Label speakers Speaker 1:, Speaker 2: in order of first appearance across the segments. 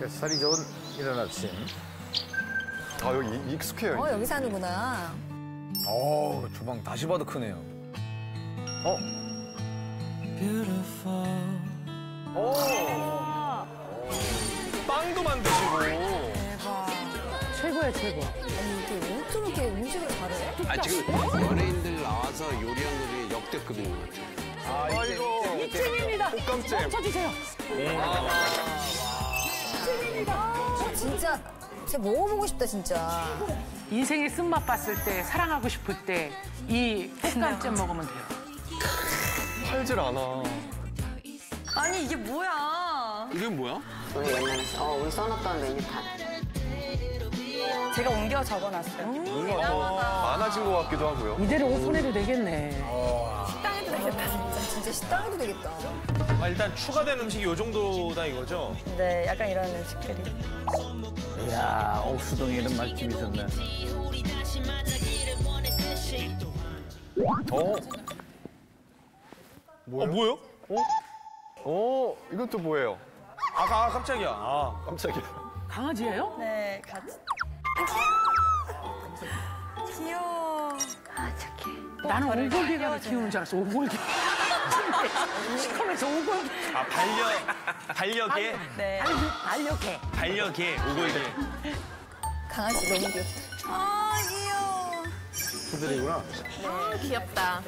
Speaker 1: 햇살이 좋은 이른 아침.
Speaker 2: 아 여기 익숙해요.
Speaker 3: 어, 여기 사는구나.
Speaker 1: 어, 주방 다시 봐도 크네요. 어?
Speaker 4: 빵도 만드시고.
Speaker 5: 최고야 최고.
Speaker 3: 아니, 이게 이렇게 음식을 잘해?
Speaker 6: 아 지금 연예인들 나와서 요리하는 게 역대급인 것 같아요.
Speaker 2: 아이고
Speaker 5: 잼입니다.
Speaker 2: 볶음잼.
Speaker 5: 쳐주세요.
Speaker 3: 어, 진짜, 진짜 먹어보고 싶다, 진짜.
Speaker 5: 인생의 쓴맛 봤을 때 사랑하고 싶을 때 이 볶음잼 먹으면 돼요.
Speaker 2: 팔질 않아.
Speaker 7: 아니 이게 뭐야?
Speaker 6: 이게 뭐야?
Speaker 8: 우리 옛날에 어 우리 써놨던 메뉴판
Speaker 7: 제가 옮겨 적어놨어요.
Speaker 2: 많아진 것 같기도 하고요.
Speaker 5: 이대로 옷 손해도 되겠네.
Speaker 3: 식당에도 되겠다, 진짜. 진짜 식당에도 되겠다.
Speaker 4: 아, 일단 추가된 음식이 요 정도다 이거죠?
Speaker 7: 네, 약간 이런 음식들이.
Speaker 1: 이야, 옥수동에 이런 맛집이 있었네.
Speaker 2: 어?
Speaker 4: 어, 뭐요?
Speaker 2: 어? 이건 또 뭐예요?
Speaker 4: 아, 아 깜짝이야. 아.
Speaker 2: 깜짝이야.
Speaker 5: 강아지예요?
Speaker 7: 네, 같이. 귀여워. 아, 착해.
Speaker 5: 나는 오골개가 키우는 줄 알았어. 오골개. 시커면서 오골개.
Speaker 4: 아, 반려, 반려개?
Speaker 7: 네.
Speaker 5: 알려개.
Speaker 4: 반려개, 오골개.
Speaker 3: 강아지 너무 귀엽다.
Speaker 7: 아, 귀여워.
Speaker 2: 그들이구나.
Speaker 7: 귀엽다.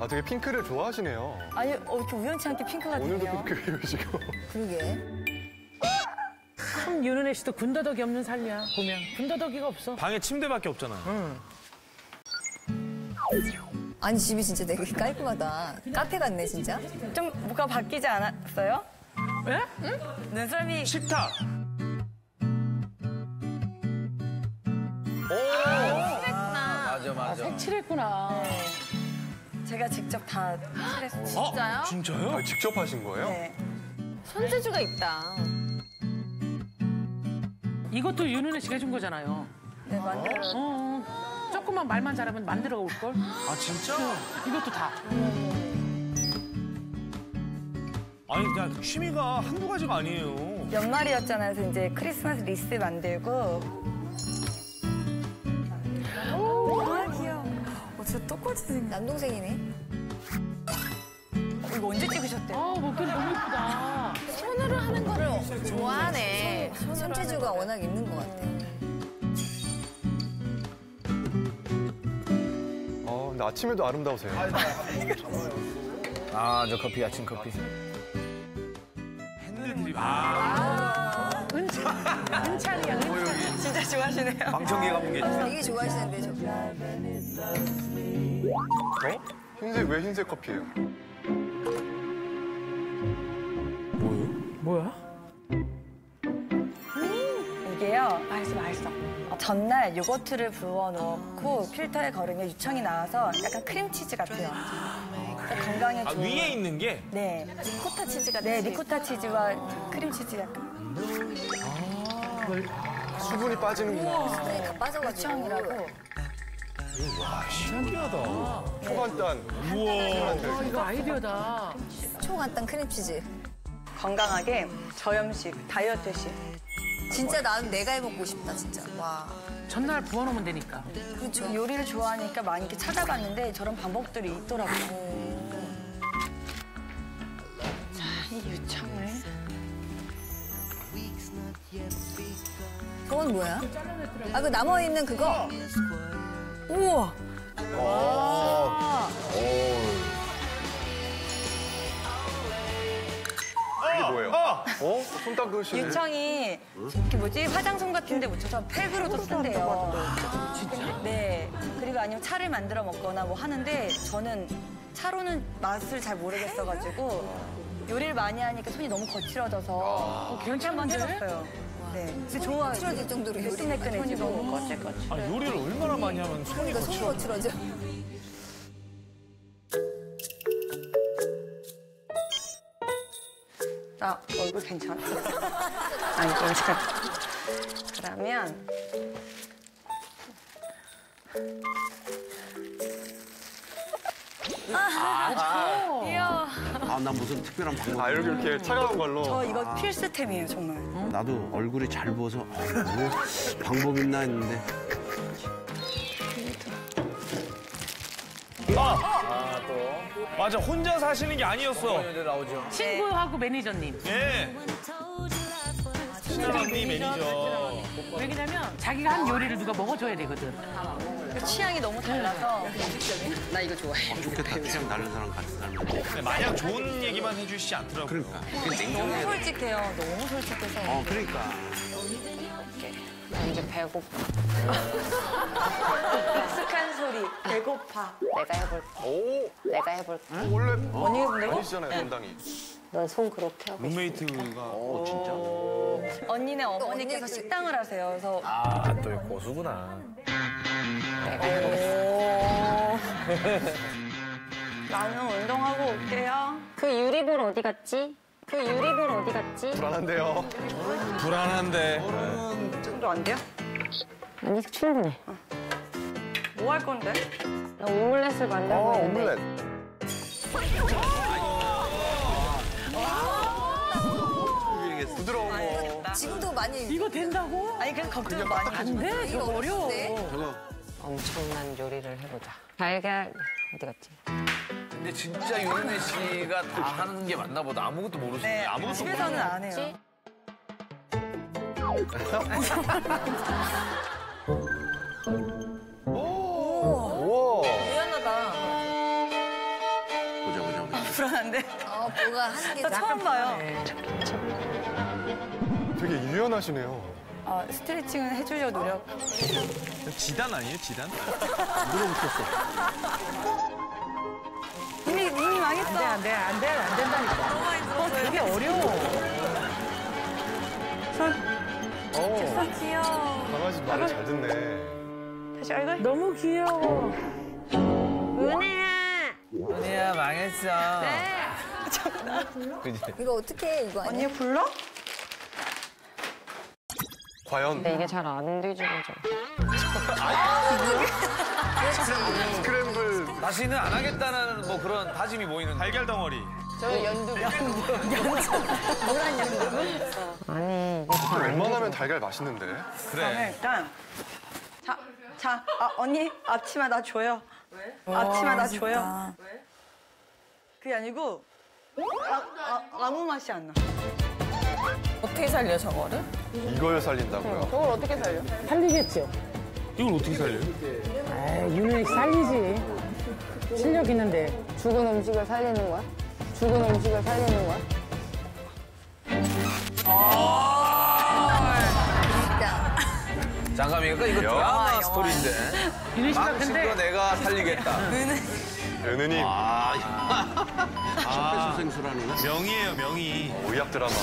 Speaker 2: 아 되게 핑크를 좋아하시네요.
Speaker 7: 아니, 어, 이렇게 우연치 않게 핑크가
Speaker 2: 오늘도
Speaker 7: 되네요.
Speaker 2: 핑크 입으시고.
Speaker 3: 그러게.
Speaker 5: 참 윤은혜 씨도 군더더기 없는 삶이야. 보면 군더더기가 없어.
Speaker 4: 방에 침대밖에 없잖아요.
Speaker 3: 아니, 집이 진짜 되게 깔끔하다. 카페 같네, 진짜.
Speaker 7: 좀 뭐가 바뀌지 않았어요?
Speaker 5: 왜?
Speaker 7: 눈썰미
Speaker 4: 식탁.
Speaker 1: 맞아, 맞아.
Speaker 5: 색칠했구나.
Speaker 7: 제가 직접 다 칠했어요.
Speaker 4: 어? 진짜요?
Speaker 2: 아, 직접 하신 거예요?
Speaker 7: 네.
Speaker 3: 손재주가 있다.
Speaker 5: 이것도 윤은혜 씨가 해준 거잖아요.
Speaker 7: 네, 만들어.
Speaker 5: 어, 조금만 말만 잘하면 만들어 올걸?
Speaker 4: 아, 진짜?
Speaker 5: 이것도 다.
Speaker 4: 아니, 그냥 취미가 한두 가지가 아니에요.
Speaker 7: 연말이었잖아요. 그래서 이제 크리스마스 리스 만들고. 아, 귀여워. 어, 진짜 똑같이 생겼
Speaker 3: 남동생이네.
Speaker 7: 이거 언제 찍으셨대요?
Speaker 5: 아, 목소리 너무 예쁘다.
Speaker 3: 손으로 하는 거를 좋아하네. 손재주가 워낙 있는 것 같아.
Speaker 2: 어, 근데 아침에도 아름다우세요.
Speaker 1: 아, 저 커피, 아침 커피.
Speaker 4: 핸들드립. 아.
Speaker 5: 은찬이야, 은찬.
Speaker 7: 진짜 좋아하시네요.
Speaker 4: 방청객 가본 게 있어요.
Speaker 3: 되게 좋아하시는데, 저.
Speaker 2: 어? 흰색 왜 흰색 커피예요?
Speaker 5: 뭐야?
Speaker 7: 이게요. 맛있어, 맛있어. 어, 전날 요거트를 부어 넣고 필터에 거르면 유청이 나와서 약간 크림치즈 같아요. 그러니까 건강에
Speaker 4: 아,
Speaker 7: 좋은.
Speaker 4: 위에 있는 게?
Speaker 7: 네. 리코타 치즈가 네, 리코타 치즈와 크림치즈 약간.
Speaker 2: 수분이 빠지는구나.
Speaker 3: 수분이 다 빠져가지고.
Speaker 7: 유청이라고.
Speaker 2: 초간단.
Speaker 4: 우와.
Speaker 5: 아, 이거 아이디어다.
Speaker 3: 초간단 크림치즈.
Speaker 7: 건강하게 저염식, 다이어트식.
Speaker 3: 진짜 나는 내가 해먹고 싶다, 진짜. 와.
Speaker 5: 전날 부어놓으면 되니까.
Speaker 3: 그렇죠.
Speaker 7: 요리를 좋아하니까 많이 이렇게 찾아봤는데 저런 방법들이 있더라고요. 자, 이 유청을.
Speaker 3: 그건 뭐야? 아, 그 남아있는 그거? 우와.
Speaker 2: 이게 어? 손 닦으시네.
Speaker 7: 유청이 이렇게 뭐지 화장솜 같은 데 묻혀서 팩으로도 쓴대요. 진짜? 네. 그리고 아니면 차를 만들어 먹거나 뭐 하는데 저는 차로는 맛을 잘 모르겠어가지고 요리를 많이 하니까 손이 너무 거칠어져서 어, 한번 해봤어요. 네. 근데 좋아요.
Speaker 3: 틀어질 정도로 요리.
Speaker 7: 매끈매끈해지고 거칠거칠.
Speaker 4: 아, 요리를 얼마나 많이 하면 손이
Speaker 3: 그러니까 손이
Speaker 4: 거칠어.
Speaker 3: 거칠어져.
Speaker 7: 나 얼굴 괜찮아? 아니, 괜찮아. 그러면
Speaker 5: 아,
Speaker 7: 귀여워.
Speaker 6: 아, 나 무슨 특별한 방법.
Speaker 2: 아, 이렇게, 이렇게 차가운 걸로.
Speaker 7: 저 이거 필수템이에요, 정말.
Speaker 6: 나도 얼굴이 잘 부어서 어, 뭐 방법 있나 했는데.
Speaker 4: 아, 맞아. 혼자 사시는 게 아니었어.
Speaker 1: 나오죠.
Speaker 5: 친구하고 매니저님.
Speaker 4: 예. 친언니 매니저.
Speaker 5: 왜냐면 자기가 한 요리를 누가 먹어줘야 되거든.
Speaker 7: 취향이 너무 달라서.
Speaker 6: 좋겠다. 취향 다른 사람 같이 살면.
Speaker 4: 네, 마냥 좋은 얘기만 해주시지 않더라고요.
Speaker 6: 그러니까.
Speaker 7: 너무. 솔직해요. 너무 솔직해서.
Speaker 6: 어, 그러니까.
Speaker 8: 이 제 배고파.
Speaker 7: 익숙한 소리. 배고파.
Speaker 8: 내가 해볼게.
Speaker 2: 오,
Speaker 8: 내가 해볼게.
Speaker 2: 원래
Speaker 7: 언니가 근데
Speaker 2: 아니시잖아요, 담당이.
Speaker 8: 넌 손 그렇게 하고.
Speaker 4: 룸메이트가
Speaker 6: 어, 진짜.
Speaker 7: 언니네 어머니께서 식당을 하세요. 그래서
Speaker 1: 아, 또 고수구나.
Speaker 7: 나는 운동하고 올게요.
Speaker 8: 그 유리볼 어디 갔지? 그 유리볼 어디 갔지?
Speaker 2: 불안한데요.
Speaker 1: 불안한데.
Speaker 7: 정도 안 돼요?
Speaker 8: 아니, 충분해.
Speaker 7: 뭐할 건데?
Speaker 8: 나 오믈렛을 만들고
Speaker 2: 어,
Speaker 8: 있는데.
Speaker 2: 오믈렛. 부드러운 거.
Speaker 3: 지금도 많이
Speaker 5: 이거 된다고?
Speaker 7: 아니 그래서 걱정 많이.
Speaker 5: 안 돼, 이거 어려워.
Speaker 6: 저거
Speaker 8: 엄청난 요리를 해보자. 달걀 어디 갔지?
Speaker 1: 근데 진짜 윤은혜 씨가 다 하는 게 맞나 보다. 아무것도 모르시네.
Speaker 7: 네,
Speaker 1: 아무것도
Speaker 7: 집에서는 안 해요.
Speaker 6: 보자, 보자, 보자.
Speaker 7: 불안한데?
Speaker 3: 어, 뭐가 하는
Speaker 7: 게저 처음 봐요.
Speaker 2: 되게 유연하시네요.
Speaker 7: 어, 스트레칭은 해주려고 노력.
Speaker 4: 지단 아니에요? 지단?
Speaker 7: 이미 이미 망했어.
Speaker 5: 안 돼, 안 돼, 안 된다니까.
Speaker 7: 너무 많이 들었어요.
Speaker 5: 이게 어려워.
Speaker 2: 어,
Speaker 7: 귀여워.
Speaker 2: 강아지 말을 잘 듣네.
Speaker 7: 다시 얼굴.
Speaker 5: 너무 귀여워.
Speaker 8: 은혜야!
Speaker 1: 윤은혜야, 망했어.
Speaker 7: 네.
Speaker 1: 그지?
Speaker 3: 이거 어떻게 해, 이거 아니야?
Speaker 7: 언니 불러?
Speaker 2: 과연
Speaker 8: 근데 이게 잘 안 뒤집어져.
Speaker 2: 스크램블
Speaker 1: 다시는 안 하겠다는 뭐 그런 다짐이 보이는
Speaker 4: 달걀 덩어리.
Speaker 8: 아니, 이게 잘안
Speaker 2: 웬만하면 달걀 맛있는데.
Speaker 7: 그러면 일단 자, 자, 아, 언니 앞치마 나 줘요. 앞치마 나 줘요. 왜? 그게 아니고 아, 아, 아무 맛이 안 나.
Speaker 3: 어떻게 살려, 저거를?
Speaker 2: 이걸 살린다고요?
Speaker 5: 살리겠죠.
Speaker 4: 이걸 어떻게 살려요?
Speaker 5: 아, 씨 살리지. 실력 있는데.
Speaker 8: 죽은 음식을 살리는 거야? 죽은 음식을 살리는 거야?
Speaker 3: 진짜.
Speaker 1: 잠깐만, 이거 이거 드라마 스토리인데.
Speaker 5: 윤혜 씨가
Speaker 1: 망친 거
Speaker 5: 근데
Speaker 1: 내가 살리겠다.
Speaker 2: 은은님
Speaker 6: 아, 심폐소생술하는 거?
Speaker 4: 명이에요, 명이.
Speaker 2: 의학 드라마.